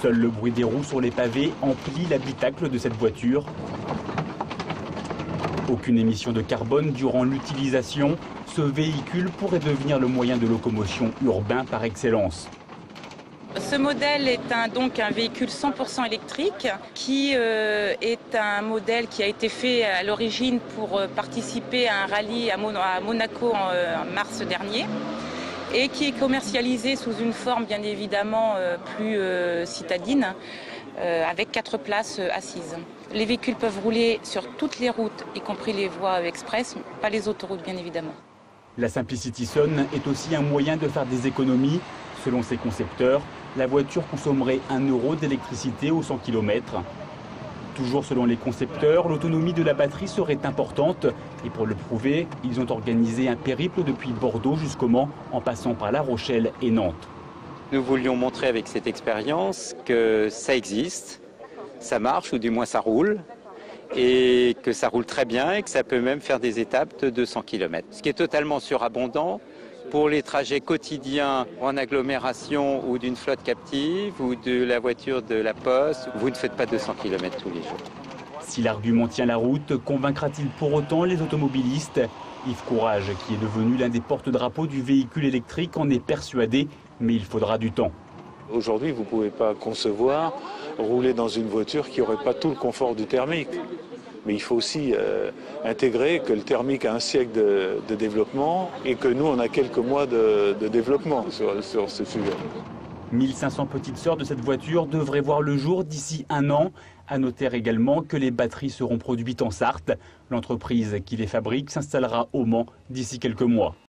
Seul le bruit des roues sur les pavés emplit l'habitacle de cette voiture. Aucune émission de carbone durant l'utilisation, ce véhicule pourrait devenir le moyen de locomotion urbain par excellence. Ce modèle est donc un véhicule 100% électrique qui euh, est un modèle qui a été fait à l'origine pour euh, participer à un rallye à, Monaco euh, en, mars dernier et qui est commercialisé sous une forme bien évidemment plus citadine avec quatre places assises. Les véhicules peuvent rouler sur toutes les routes, y compris les voies express, pas les autoroutes bien évidemment. La Simplicity Sun est aussi un moyen de faire des économies. Selon ses concepteurs, la voiture consommerait 1 euro d'électricité au 100 km. Toujours selon les concepteurs, l'autonomie de la batterie serait importante. Et pour le prouver, ils ont organisé un périple depuis Bordeaux jusqu'au Mans, en passant par La Rochelle et Nantes. Nous voulions montrer avec cette expérience que ça existe, ça marche, ou du moins ça roule, et que ça roule très bien et que ça peut même faire des étapes de 200 km. Ce qui est totalement surabondant, pour les trajets quotidiens en agglomération ou d'une flotte captive ou de la voiture de la poste, vous ne faites pas 200 km tous les jours. Si l'argument tient la route, convaincra-t-il pour autant les automobilistes? Yves Courage, qui est devenu l'un des porte-drapeaux du véhicule électrique, en est persuadé, mais il faudra du temps. Aujourd'hui, vous ne pouvez pas concevoir rouler dans une voiture qui n'aurait pas tout le confort du thermique. Mais il faut aussi euh, intégrer que le thermique a un siècle de, développement et que nous, on a quelques mois de, développement sur, ce sujet. 1500 petites sœurs de cette voiture devraient voir le jour d'ici un an. À noter également que les batteries seront produites en Sarthe. L'entreprise qui les fabrique s'installera au Mans d'ici quelques mois.